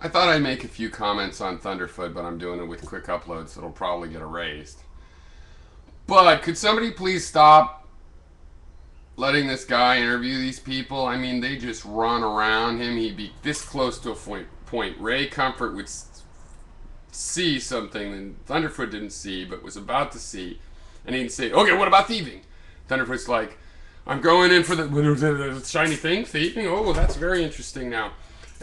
I thought I'd make a few comments on Thunderfoot, but I'm doing it with quick uploads, so it'll probably get erased. But could somebody please stop letting this guy interview these people? I mean, they just run around him. He'd be this close to a point. point. Ray Comfort would see something that Thunderfoot didn't see, but was about to see, and he'd say, "Okay, what about thieving?" Thunderfoot's like, "I'm going in for the, shiny thing, thieving. Oh, well, that's very interesting now."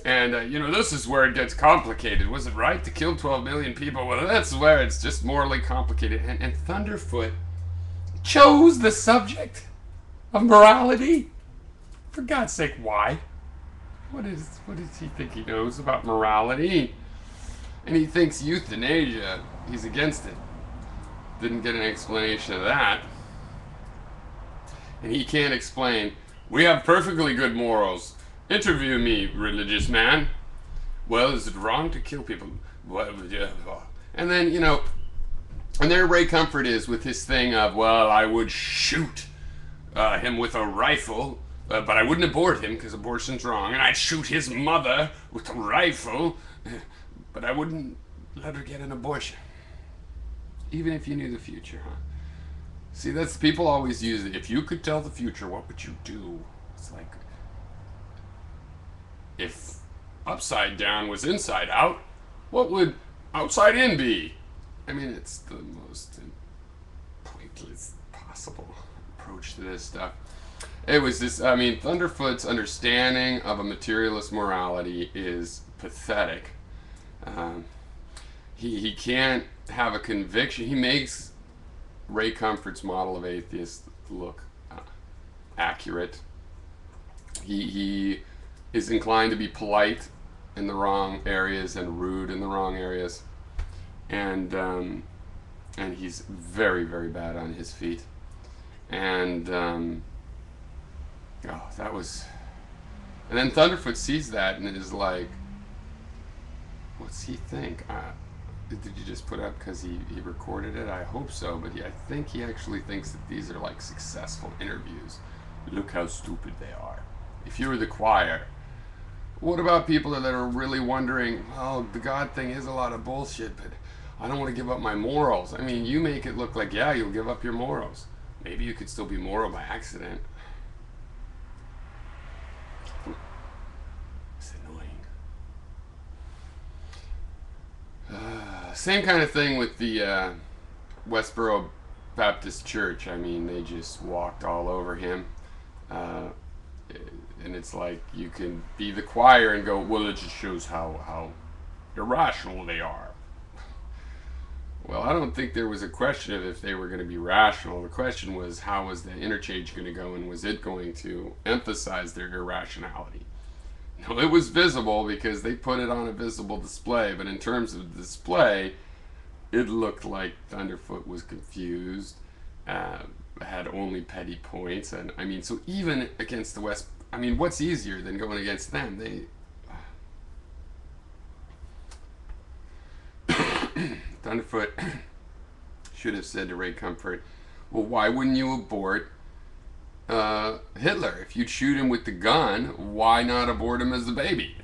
And, uh, you know, this is where it gets complicated. Was it right to kill 12 million people? Well, that's where it's just morally complicated. And, and Thunderfoot chose the subject of morality. For God's sake, why? What is what does he think he knows about morality? And he thinks euthanasia, he's against it. Didn't get an explanation of that. And he can't explain, we have perfectly good morals. Interview me, religious man. Well, is it wrong to kill people? And then, you know, and there Ray Comfort is with his thing of, well, I would shoot uh, him with a rifle, uh, but I wouldn't abort him because abortion's wrong. And I'd shoot his mother with a rifle, but I wouldn't let her get an abortion. Even if you knew the future, huh? See, that's people always use it. If you could tell the future, what would you do? It's like, if upside down was inside out, what would outside in be? I mean, it's the most pointless possible approach to this stuff. It was this, I mean, Thunderfoot's understanding of a materialist morality is pathetic. Um, he, he can't have a conviction. He makes Ray Comfort's model of atheist look uh, accurate. He, he is inclined to be polite in the wrong areas and rude in the wrong areas. And, um, and he's very, very bad on his feet. And, um, oh, that was. And then Thunderfoot sees that and is like, what's he think? Uh, did you just put up because he, he recorded it? I hope so, but he, I think he actually thinks that these are like successful interviews. Look how stupid they are. If you were the choir, what about people that are really wondering, oh, the God thing is a lot of bullshit, but I don't want to give up my morals. I mean, you make it look like, yeah, you'll give up your morals. Maybe you could still be moral by accident. It's annoying. Uh, same kind of thing with the uh, Westboro Baptist Church. I mean, they just walked all over him. Uh, and it's like you can be the choir and go, well, it just shows how how irrational they are. Well, I don't think there was a question of if they were going to be rational. The question was how was the interchange going to go and was it going to emphasize their irrationality? No, it was visible because they put it on a visible display, but in terms of the display, it looked like Thunderfoot was confused, uh, had only petty points, and I mean, so even against the West I mean, what's easier than going against them? They. Thunderfoot should have said to Ray Comfort, well, why wouldn't you abort uh, Hitler? If you'd shoot him with the gun, why not abort him as a baby?